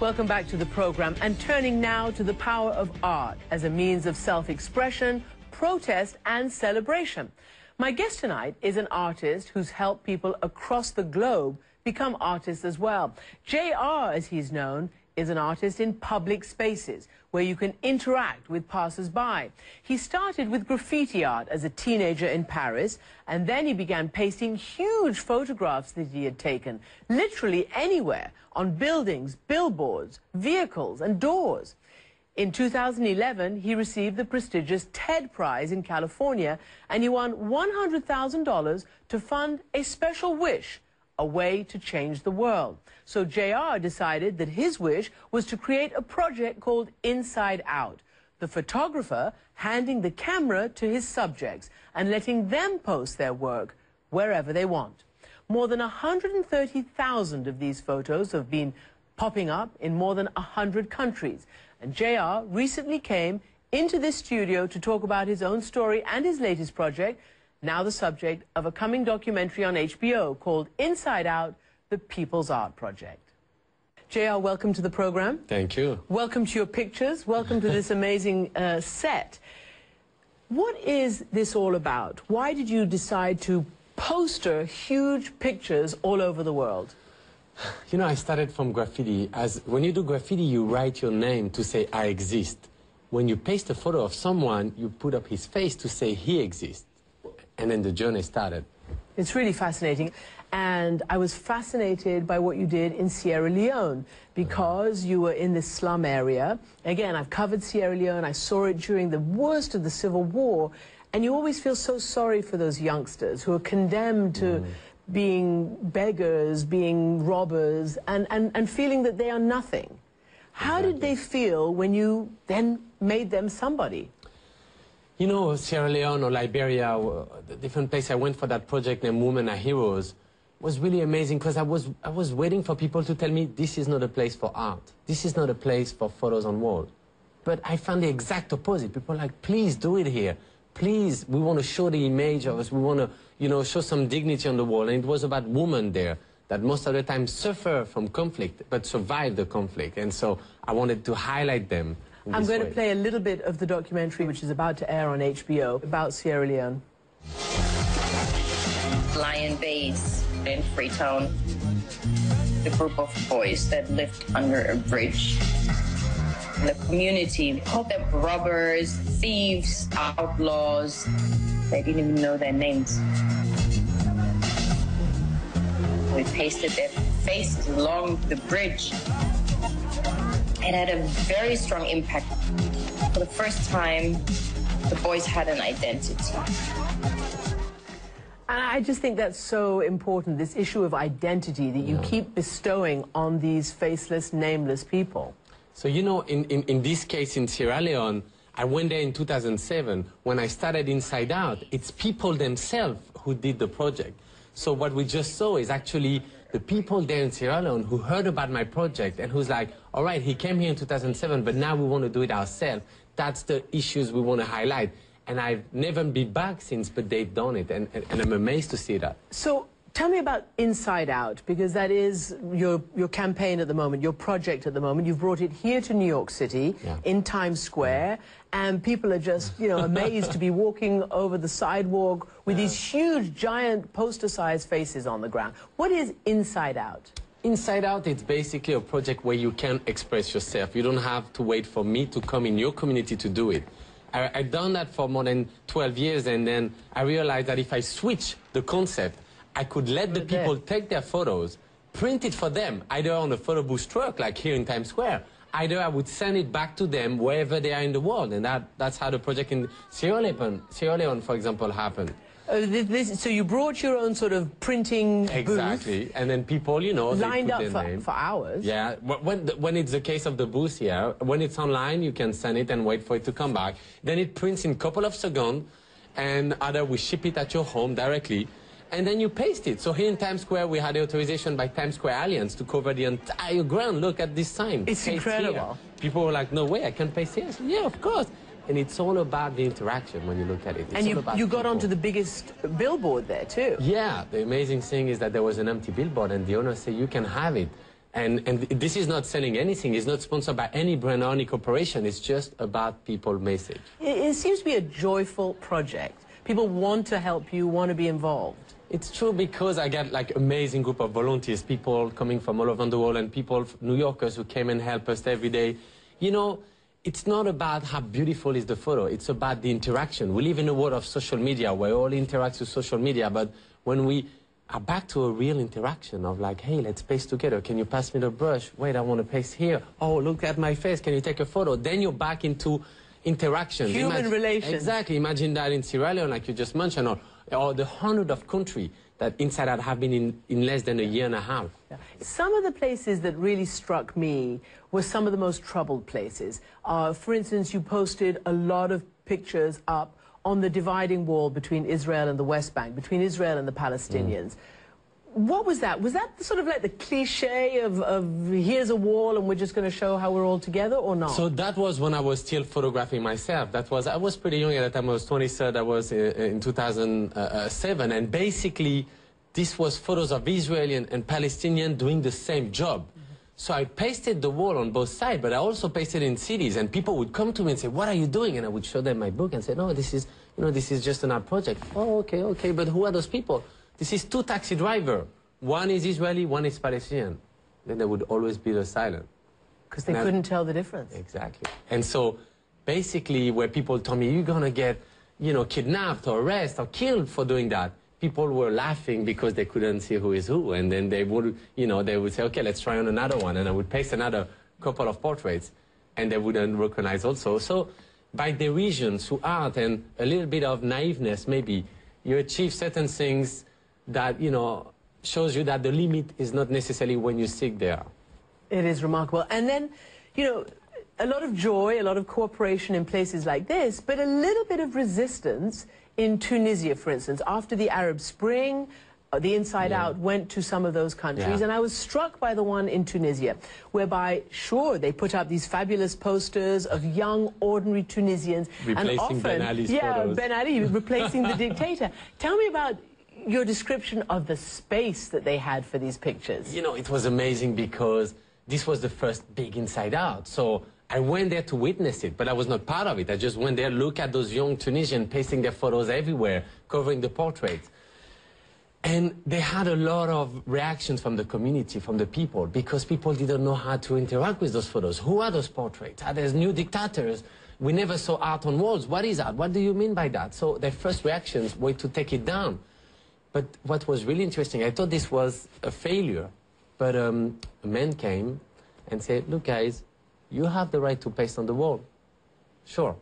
Welcome back to the program and turning now to the power of art as a means of self-expression, protest and celebration. My guest tonight is an artist who's helped people across the globe become artists as well. JR, as he's known, is an artist in public spaces where you can interact with passers-by. He started with graffiti art as a teenager in Paris, and then he began pasting huge photographs that he had taken, literally anywhere, on buildings, billboards, vehicles, and doors. In 2011, he received the prestigious TED Prize in California, and he won $100,000 to fund a special wish a way to change the world. So JR decided that his wish was to create a project called Inside Out. The photographer handing the camera to his subjects and letting them post their work wherever they want. More than 130,000 of these photos have been popping up in more than 100 countries. And JR recently came into this studio to talk about his own story and his latest project, now the subject of a coming documentary on HBO called Inside Out, The People's Art Project. JR, welcome to the program. Thank you. Welcome to your pictures. Welcome to this amazing uh, set. What is this all about? Why did you decide to poster huge pictures all over the world? You know, I started from graffiti. As when you do graffiti, you write your name to say I exist. When you paste a photo of someone, you put up his face to say he exists and then the journey started. It's really fascinating. And I was fascinated by what you did in Sierra Leone because you were in this slum area. Again, I've covered Sierra Leone. I saw it during the worst of the civil war. And you always feel so sorry for those youngsters who are condemned to mm. being beggars, being robbers, and, and, and feeling that they are nothing. How exactly. did they feel when you then made them somebody? You know, Sierra Leone or Liberia, uh, the different place I went for that project named Women Are Heroes, was really amazing because I was, I was waiting for people to tell me this is not a place for art. This is not a place for photos on walls. But I found the exact opposite. People are like, please do it here. Please, we want to show the image of us. We want to, you know, show some dignity on the wall. And it was about women there that most of the time suffer from conflict, but survive the conflict. And so I wanted to highlight them I'm going way. to play a little bit of the documentary which is about to air on HBO about Sierra Leone. Lion Base in Freetown. The group of boys that lived under a bridge. The community called them robbers, thieves, outlaws. They didn't even know their names. We pasted their faces along the bridge it had a very strong impact. For the first time, the boys had an identity. And I just think that's so important, this issue of identity that you yeah. keep bestowing on these faceless, nameless people. So, you know, in, in, in this case in Sierra Leone, I went there in 2007. When I started Inside Out, it's people themselves who did the project. So what we just saw is actually the people there in Sierra Leone who heard about my project and who's like, all right, he came here in 2007, but now we want to do it ourselves. That's the issues we want to highlight. And I've never been back since, but they've done it, and, and, and I'm amazed to see that. So tell me about Inside Out, because that is your, your campaign at the moment, your project at the moment. You've brought it here to New York City, yeah. in Times Square, and people are just, you know, amazed to be walking over the sidewalk with yeah. these huge, giant, poster-sized faces on the ground. What is Inside Out? Inside Out, it's basically a project where you can express yourself. You don't have to wait for me to come in your community to do it. I, I've done that for more than 12 years, and then I realized that if I switch the concept, I could let the people take their photos, print it for them, either on a photo booth truck, like here in Times Square, either I would send it back to them wherever they are in the world. And that, that's how the project in Sierra Leone, Sierra Leone for example, happened. Uh, this, this, so you brought your own sort of printing exactly, booth, and then people, you know, lined up for, for, hours. Yeah, when when it's the case of the booth here, when it's online, you can send it and wait for it to come back. Then it prints in a couple of seconds, and either we ship it at your home directly, and then you paste it. So here in Times Square, we had the authorization by Times Square Alliance to cover the entire ground. Look at this sign. It's paste incredible. Here. People were like, no way, I can paste here. yeah, of course. And it's all about the interaction when you look at it. It's and you, you got people. onto the biggest billboard there, too. Yeah, the amazing thing is that there was an empty billboard, and the owner said, you can have it. And, and this is not selling anything. It's not sponsored by any brand or any corporation. It's just about people message. It, it seems to be a joyful project. People want to help you, want to be involved. It's true because I got like amazing group of volunteers, people coming from all over the world and people, New Yorkers who came and help us every day. You know, it's not about how beautiful is the photo. It's about the interaction. We live in a world of social media where all interacts with social media, but when we are back to a real interaction of like, hey, let's paste together. Can you pass me the brush? Wait, I want to paste here. Oh, look at my face. Can you take a photo? Then you're back into interaction. Human Imagine, relations. Exactly. Imagine that in Sierra Leone, like you just mentioned, or, or the hundred of countries that Inside Out have been in, in less than a year and a half. Yeah. Some of the places that really struck me were some of the most troubled places. Uh, for instance, you posted a lot of pictures up on the dividing wall between Israel and the West Bank, between Israel and the Palestinians. Mm. What was that? Was that sort of like the cliche of, of here's a wall and we're just going to show how we're all together or not? So that was when I was still photographing myself. That was, I was pretty young at the time. I was 23rd. I was in, in 2007. And basically, this was photos of Israeli and, and Palestinian doing the same job. So I pasted the wall on both sides, but I also pasted in cities, and people would come to me and say, "What are you doing?" And I would show them my book and say, "No, this is, you know, this is just an art project." Oh, okay, okay, but who are those people? This is two taxi driver. One is Israeli, one is Palestinian. Then there would always be the silent. Because they and couldn't I, tell the difference. Exactly. And so, basically, where people told me, "You're gonna get, you know, kidnapped or arrested or killed for doing that," people were laughing because they couldn't see who is who. And then they would, you know, they would say, okay, let's try on another one. And I would paste another couple of portraits. And they wouldn't recognize also. So by derision through art and a little bit of naiveness, maybe, you achieve certain things that, you know, shows you that the limit is not necessarily when you seek there. It is remarkable. And then, you know, a lot of joy, a lot of cooperation in places like this, but a little bit of resistance in Tunisia, for instance, after the Arab Spring, uh, the Inside yeah. Out went to some of those countries, yeah. and I was struck by the one in Tunisia, whereby, sure, they put up these fabulous posters of young, ordinary Tunisians. Replacing and often, Ben Ali's Yeah, photos. Ben Ali, replacing the dictator. Tell me about your description of the space that they had for these pictures. You know, it was amazing because this was the first big Inside Out. So I went there to witness it, but I was not part of it. I just went there, look at those young Tunisians pasting their photos everywhere, covering the portraits. And they had a lot of reactions from the community, from the people, because people didn't know how to interact with those photos. Who are those portraits? Are there new dictators? We never saw art on walls. What is art? What do you mean by that? So their first reactions were to take it down. But what was really interesting, I thought this was a failure. But um, a man came and said, look, guys, you have the right to paste on the wall. Sure,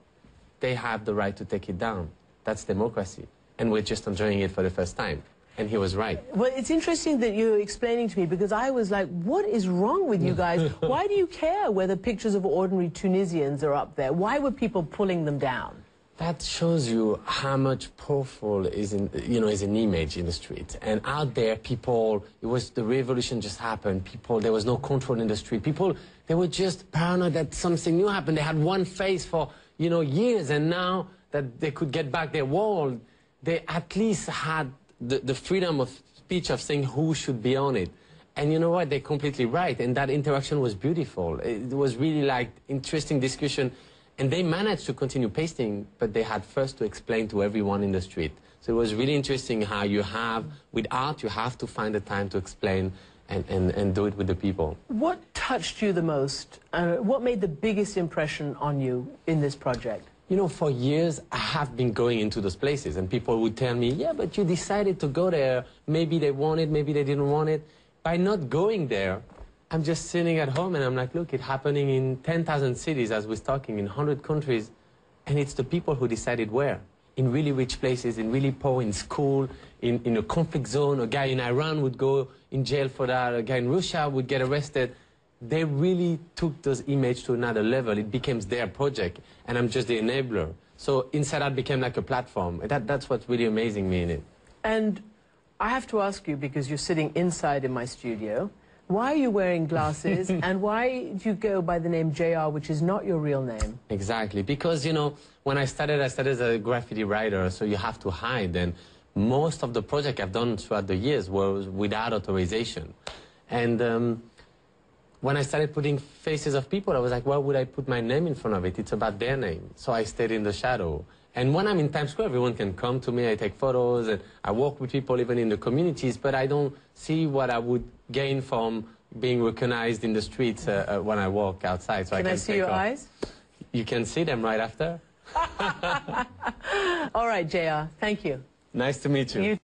they have the right to take it down. That's democracy. And we're just enjoying it for the first time. And he was right. Well, it's interesting that you're explaining to me because I was like, what is wrong with you guys? Why do you care whether pictures of ordinary Tunisians are up there? Why were people pulling them down? That shows you how much powerful is in, you know, is an image in the street. And out there, people, it was, the revolution just happened. People, there was no control in the street. People, they were just paranoid that something new happened. They had one face for, you know, years. And now that they could get back their world, they at least had the, the freedom of speech of saying who should be on it. And you know what? They're completely right. And that interaction was beautiful. It was really like interesting discussion and they managed to continue pasting, but they had first to explain to everyone in the street. So it was really interesting how you have, with art, you have to find the time to explain and, and, and do it with the people. What touched you the most? Uh, what made the biggest impression on you in this project? You know, for years, I have been going into those places, and people would tell me, yeah, but you decided to go there. Maybe they want it, maybe they didn't want it. By not going there, I'm just sitting at home and I'm like, look, it's happening in 10,000 cities as we're talking, in 100 countries, and it's the people who decided where. In really rich places, in really poor, in school, in, in a conflict zone, a guy in Iran would go in jail for that, a guy in Russia would get arrested. They really took those images to another level. It became their project, and I'm just the enabler. So Inside Out became like a platform. That, that's what's really amazing me in it. And I have to ask you, because you're sitting inside in my studio, why are you wearing glasses and why do you go by the name JR, which is not your real name? Exactly, because, you know, when I started, I started as a graffiti writer, so you have to hide. And most of the project I've done throughout the years was without authorization. And um, when I started putting faces of people, I was like, why would I put my name in front of it? It's about their name. So I stayed in the shadow. And when I'm in Times Square, everyone can come to me. I take photos and I walk with people even in the communities, but I don't see what I would gain from being recognized in the streets uh, uh, when I walk outside. So Can I, I, can see take your off. eyes? You can see them right after. All right, JR. Thank you. Nice to meet you. You